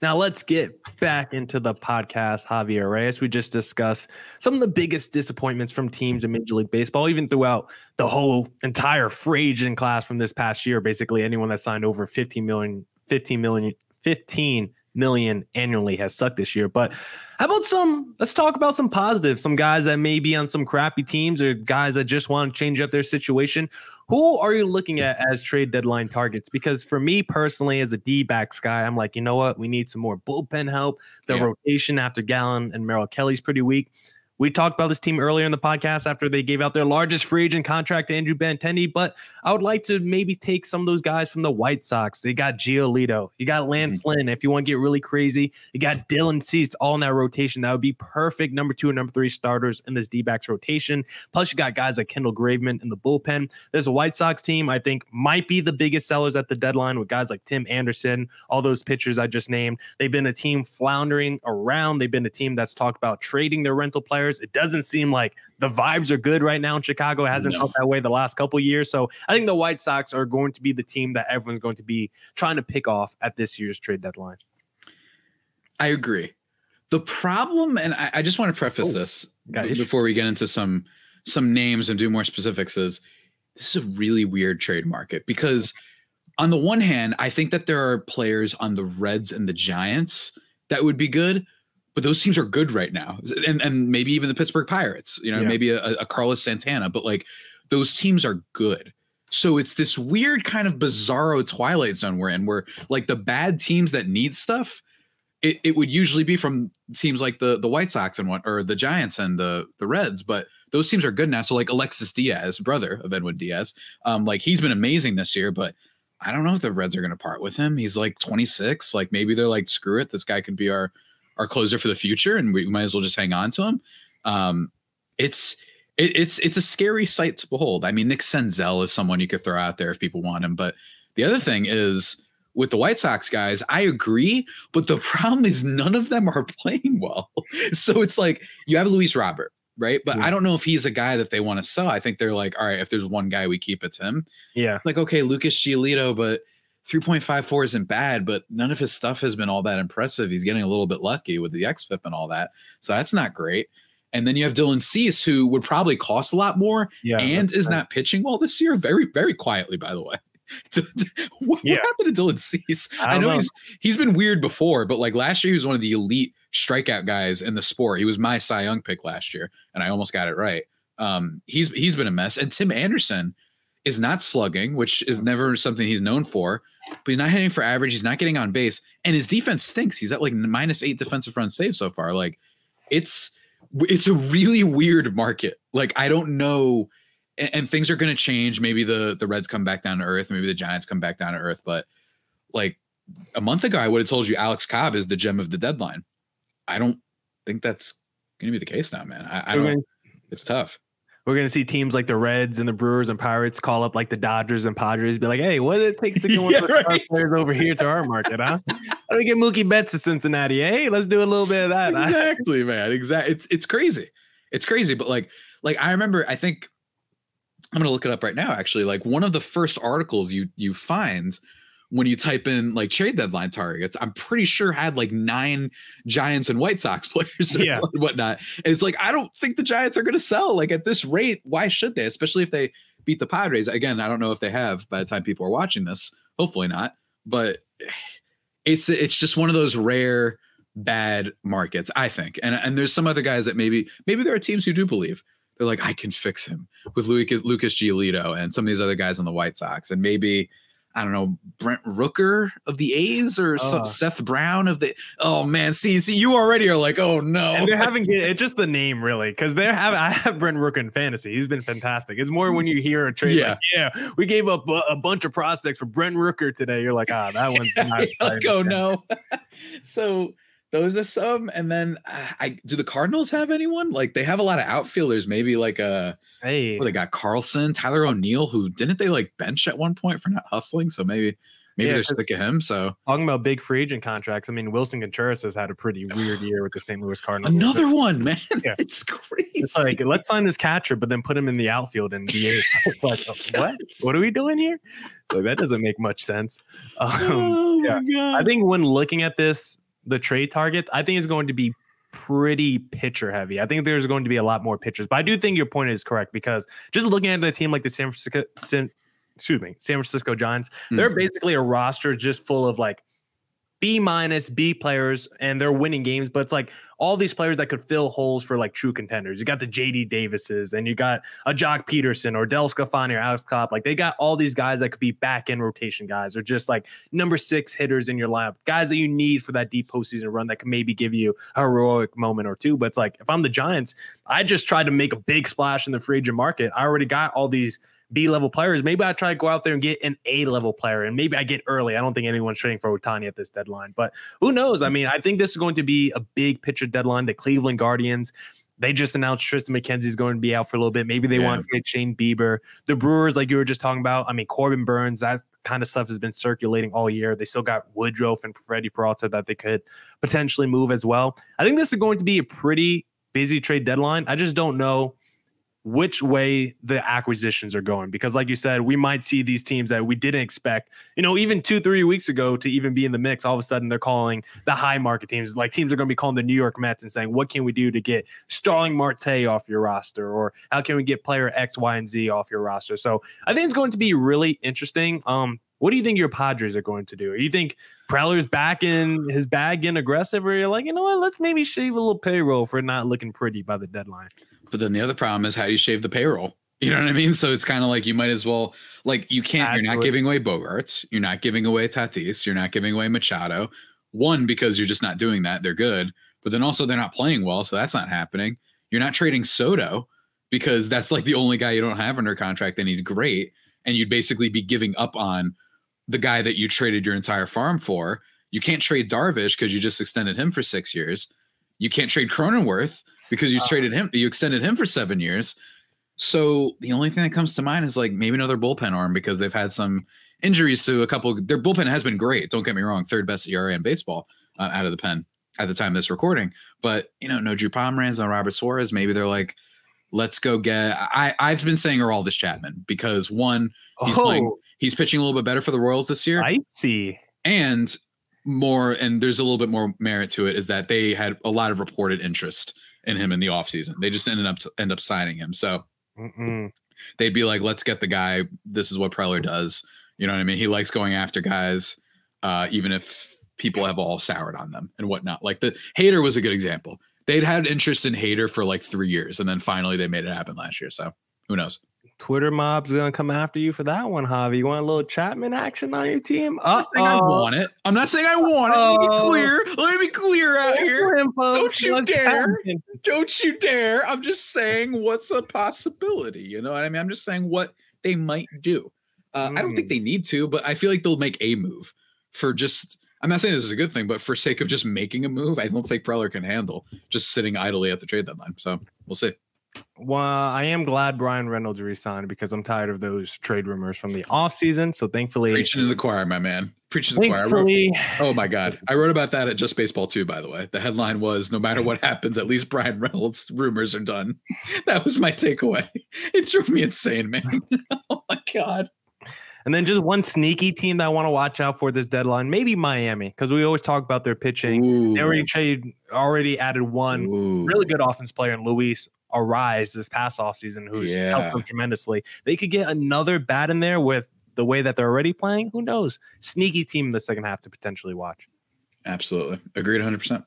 Now let's get back into the podcast, Javier Reyes. We just discussed some of the biggest disappointments from teams in Major League Baseball, even throughout the whole entire free agent class from this past year. Basically, anyone that signed over 15 million, 15 million, 15 million annually has sucked this year. But how about some? Let's talk about some positives. Some guys that may be on some crappy teams, or guys that just want to change up their situation. Who are you looking at as trade deadline targets? Because for me personally, as a D backs guy, I'm like, you know what? We need some more bullpen help. The yeah. rotation after Gallen and Merrill Kelly's pretty weak. We talked about this team earlier in the podcast after they gave out their largest free agent contract to Andrew Benintendi, but I would like to maybe take some of those guys from the White Sox. They got Giolito, you got Lance mm-hmm. Lynn. If you want to get really crazy, you got Dylan Cease all in that rotation. That would be perfect number two and number three starters in this D backs rotation. Plus, you got guys like Kendall Graveman in the bullpen. There's a White Sox team I think might be the biggest sellers at the deadline with guys like Tim Anderson, all those pitchers I just named. They've been a team floundering around. They've been a team that's talked about trading their rental players players. It doesn't seem like the vibes are good right now in Chicago. It hasn't no. felt that way the last couple years. So I think the White Sox are going to be the team that everyone's going to be trying to pick off at this year's trade deadline. I agree. The problem, and I, I just want to preface oh, this before we get into some some names and do more specifics, is this is a really weird trade market because on the one hand, I think that there are players on the Reds and the Giants that would be good, but those teams are good right now, and and maybe even the Pittsburgh Pirates, you know, yeah. maybe a, a Carlos Santana, but like those teams are good. So it's this weird kind of bizarro twilight zone we're in, where like the bad teams that need stuff, it, it would usually be from teams like the the White Sox and what or the Giants and the the Reds, but those teams are good now. So like Alexis Diaz, brother of Edwin Diaz, um, like he's been amazing this year, but I don't know if the Reds are going to part with him. He's like 26. Like maybe they're like, screw it, this guy could be our our closer for the future, and we might as well just hang on to him. Um, it's it, it's it's a scary sight to behold. I mean, Nick Senzel is someone you could throw out there if people want him, but the other thing is with the White Sox guys, I agree, but the problem is none of them are playing well. So it's like you have Luis Robert, right? But yeah. I don't know if he's a guy that they want to sell. I think they're like, all right, if there's one guy we keep, it's him. Yeah. Like, okay, Lucas Giolito, but 3.54 isn't bad, but none of his stuff has been all that impressive. He's getting a little bit lucky with the XFIP and all that. So that's not great. And then you have Dylan Cease, who would probably cost a lot more yeah, and is right. not pitching well this year. Very, very quietly, by the way. what, yeah. happened to Dylan Cease? I, I know, know, he's he's been weird before, but like last year, he was one of the elite strikeout guys in the sport. He was my Cy Young pick last year, and I almost got it right. Um, he's he's been a mess. And Tim Anderson is not slugging, which is never something he's known for, but he's not hitting for average. He's not getting on base, and his defense stinks. He's at like minus eight defensive run save so far. Like it's it's a really weird market. Like I don't know, and, and things are going to change. Maybe the the Reds come back down to earth. Maybe the Giants come back down to earth. But like a month ago, I would have told you Alex Cobb is the gem of the deadline. I don't think that's going to be the case now, man. I, I don't. It's tough we're gonna see teams like the Reds and the Brewers and Pirates call up like the Dodgers and Padres, be like, "Hey, what does it take to get one yeah, of right. players over here to our market, huh? How do we get Mookie Betts to Cincinnati? Hey, let's do a little bit of that." Exactly, man. Exactly. It's it's crazy. It's crazy, but like like I remember, I think I'm gonna look it up right now. Actually, like one of the first articles you you find when you type in like trade deadline targets, I'm pretty sure had like nine Giants and White Sox players yeah. and whatnot. And it's like, I don't think the Giants are going to sell like at this rate. Why should they? Especially if they beat the Padres. Again, I don't know if they have by the time people are watching this. Hopefully not. But it's it's just one of those rare bad markets, I think. And and there's some other guys that maybe maybe there are teams who do believe they're like, I can fix him with Lucas Lucas Giolito and some of these other guys on the White Sox, and maybe I don't know Brent Rooker of the A's or some Seth Brown of the. Oh man, see, see, you already are like, oh no. And they're having it's just the name really because they're having. I have Brent Rooker in fantasy. He's been fantastic. It's more when you hear a trade. Yeah, like, yeah, we gave up a, a, bunch of prospects for Brent Rooker today. You're like, ah, that one's not. like, oh no. so those are some. And then uh, I do the Cardinals have anyone? Like they have a lot of outfielders. Maybe like a uh, hey, well, they got Carlson, Tyler O'Neill, who didn't they like bench at one point for not hustling? So maybe maybe yeah, they're sick of him. So talking about big free agent contracts, I mean Willson Contreras has had a pretty weird year with the St. Louis Cardinals. Another one, man. Yeah. It's crazy. It's like let's sign this catcher, but then put him in the outfield and the like what? What are we doing here? Like that doesn't make much sense. Um, oh yeah. I think when looking at this, the trade target, I think it's going to be pretty pitcher heavy. I think there's going to be a lot more pitchers, but I do think your point is correct because just looking at a team like the San Francisco, San, excuse me, San Francisco Giants, mm-hmm. they're basically a roster just full of like B minus B players and they're winning games, but it's like all these players that could fill holes for like true contenders. You got the JD Davises and you got a Joc Pederson or DeSclafani or Alex Cobb. Like they got all these guys that could be back end rotation guys or just like number six hitters in your lineup, guys that you need for that deep postseason run that can maybe give you a heroic moment or two. But it's like if I'm the Giants, I just tried to make a big splash in the free agent market. I already got all these B level players. Maybe I try to go out there and get an A level player, and maybe I get early. I don't think anyone's trading for Ohtani at this deadline, but who knows? I mean, I think this is going to be a big pitcher deadline. The Cleveland Guardians. They just announced Triston McKenzie is going to be out for a little bit. Maybe they yeah. want to get Shane Bieber. The Brewers, like you were just talking about, I mean, Corbin Burnes, that kind of stuff has been circulating all year. They still got Woodruff and Freddie Peralta that they could potentially move as well. I think this is going to be a pretty busy trade deadline. I just don't know which way the acquisitions are going. Because like you said we might see these teams that we didn't expect you know even two three weeks ago to even be in the mix all of a sudden they're calling the high market teams like teams are going to be calling the new york mets and saying what can we do to get starling marte off your roster? Or how can we get player x y and z off your roster? So i think it's going to be really interesting. Um what do you think your Padres are going to do? You think Preller's back in his bag and aggressive, or you're like, you know what, let's maybe shave a little payroll for not looking pretty by the deadline? But then the other problem is how do you shave the payroll? You know what I mean? So it's kind of like you might as well like you can't. You're not giving away Bogaerts. You're not giving away Tatis. You're not giving away Machado. One because you're just not doing that. They're good, but then also they're not playing well, so that's not happening. You're not trading Soto because that's like the only guy you don't have under contract, and he's great. And you'd basically be giving up on the guy that you traded your entire farm for. You can't trade Darvish because you just extended him for six years. You can't trade Cronenworth because you traded him, you extended him for seven years. So the only thing that comes to mind is like maybe another bullpen arm because they've had some injuries to a couple. Their bullpen has been great. Don't get me wrong, third best ERA in baseball uh, out of the pen at the time of this recording. But you know, no Drew Pomeranz, no Robert Suarez. Maybe they're like, let's go get. I I've been saying Aroldis Chapman because one, he's oh, playing, he's pitching a little bit better for the Royals this year. I see. And more, and there's a little bit more merit to it is that they had a lot of reported interest in him in the offseason. They just ended up end up signing him. So Mm-mm. they'd be like, let's get the guy. This is what Preller does. You know what I mean? He likes going after guys, uh, even if people have all soured on them and whatnot. Like the Hader was a good example. They'd had interest in Hader for like three years, and then finally they made it happen last year. So who knows? Twitter mob's gonna come after you for that one, Javi. You want a little Chapman action on your team? I'm not saying I want it. I'm not saying I want it. Let me be clear. Let me be clear out here. Don't you dare. Don't you dare. I'm just saying what's a possibility. You know what I mean? I'm just saying what they might do. Uh, mm. I don't think they hmm. need to, but I feel like they'll make a move for just. I'm not saying this is a good thing, but for sake of just making a move, I don't think Preller can handle just sitting idly at the trade deadline. So we'll see. Well, I am glad Bryan Reynolds resigned because I'm tired of those trade rumors from the offseason. So thankfully, preaching to the choir, my man. Preaching to the choir. Wrote, oh my God, I wrote about that at Just Baseball too. By the way, the headline was "No matter what happens, at least Bryan Reynolds rumors are done." That was my takeaway. It drove me insane, man. oh my God. And then just one sneaky team that I want to watch out for this deadline, maybe Miami, because we always talk about their pitching. Ooh. They already trade, already added one Ooh. really good offense player in Luis Arraez this past offseason, who's yeah. helped them tremendously. They could get another bat in there with the way that they're already playing. Who knows? Sneaky team in the second half to potentially watch. Absolutely. Agreed 100%.